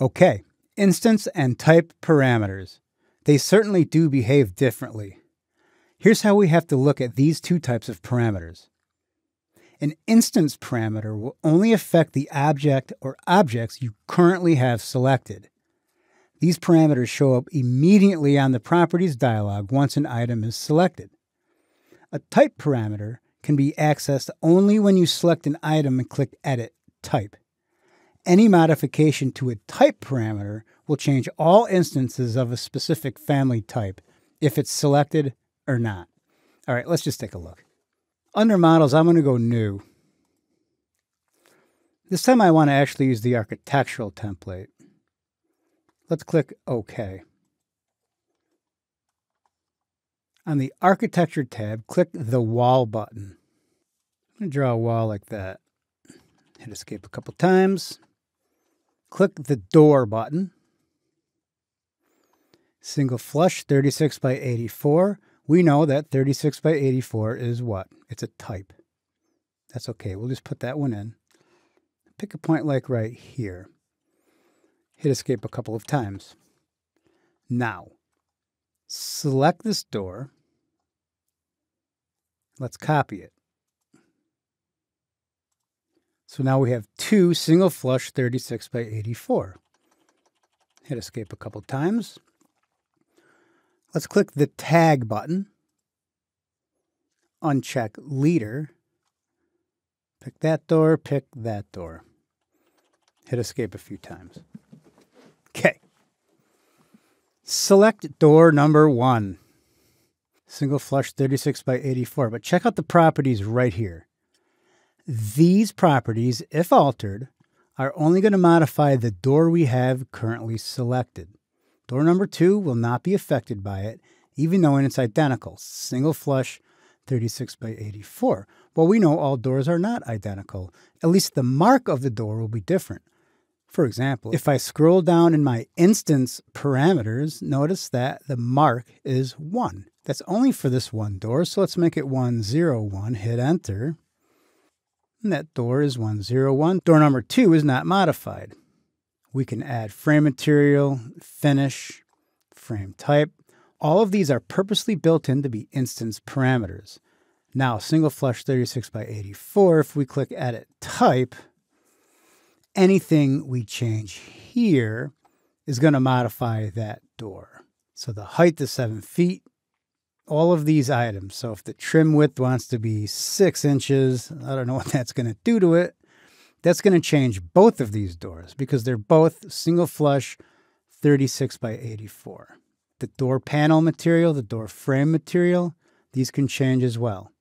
Okay, instance and type parameters. They certainly do behave differently. Here's how we have to look at these two types of parameters. An instance parameter will only affect the object or objects you currently have selected. These parameters show up immediately on the Properties dialog once an item is selected. A type parameter can be accessed only when you select an item and click Edit Type. Any modification to a type parameter will change all instances of a specific family type if it's selected or not. All right, let's just take a look. Under Models, I'm going to go New. This time I want to actually use the architectural template. Let's click OK. On the Architecture tab, click the Wall button. I'm going to draw a wall like that. Hit Escape a couple times. Click the Door button. Single flush 36 by 84. We know that 36 by 84 is what? It's a type. That's okay. We'll just put that one in. Pick a point like right here hit escape a couple of times. Now, select this door. Let's copy it. So now we have two single flush 36 by 84. Hit escape a couple times. Let's click the tag button. Uncheck leader. Pick that door, pick that door. Hit escape a few times. Okay. Select door number one. Single flush 36 by 84. But check out the properties right here. These properties, if altered, are only going to modify the door we have currently selected. Door number two will not be affected by it, even though it's identical. Single flush 36 by 84. Well, we know all doors are not identical. At least the mark of the door will be different. For example, if I scroll down in my instance parameters, notice that the mark is 1. That's only for this one door, so let's make it 101. Hit enter. And that door is 101. Door number 2 is not modified. We can add frame material, finish, frame type. All of these are purposely built in to be instance parameters. Now, single flush 36 by 84, if we click edit type, anything we change here is going to modify that door. So the height is seven feet, all of these items. So if the trim width wants to be six inches, I don't know what that's going to do to it. That's going to change both of these doors because they're both single flush 36 by 84. The door panel material, the door frame material, these can change as well.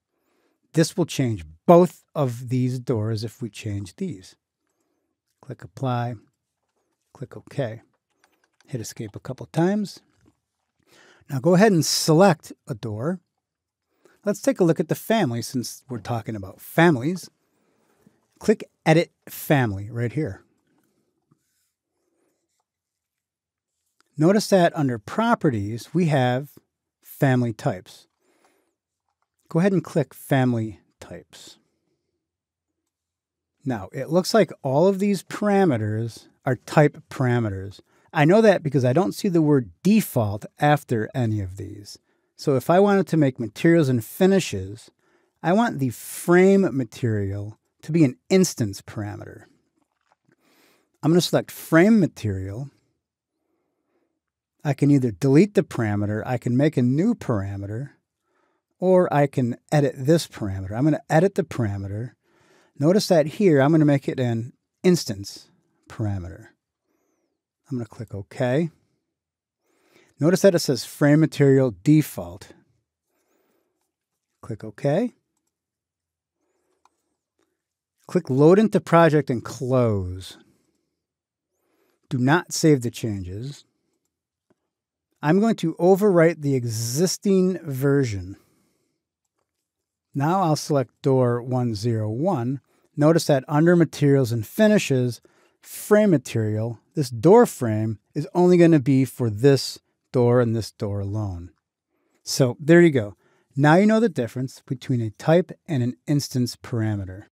This will change both of these doors if we change these. Click Apply, click OK. Hit Escape a couple times. Now go ahead and select a door. Let's take a look at the family since we're talking about families. Click Edit Family right here. Notice that under Properties, we have Family Types. Go ahead and click Family Types. Now, it looks like all of these parameters are type parameters. I know that because I don't see the word default after any of these. So if I wanted to make materials and finishes, I want the frame material to be an instance parameter. I'm going to select frame material. I can either delete the parameter, I can make a new parameter, or I can edit this parameter. I'm going to edit the parameter Notice that here, I'm going to make it an instance parameter. I'm going to click OK. Notice that it says frame material default. Click OK. Click load into project and close. Do not save the changes. I'm going to overwrite the existing version. Now I'll select door 101 Notice that under materials and finishes, frame material, this door frame is only going to be for this door and this door alone. So there you go. Now you know the difference between a type and an instance parameter.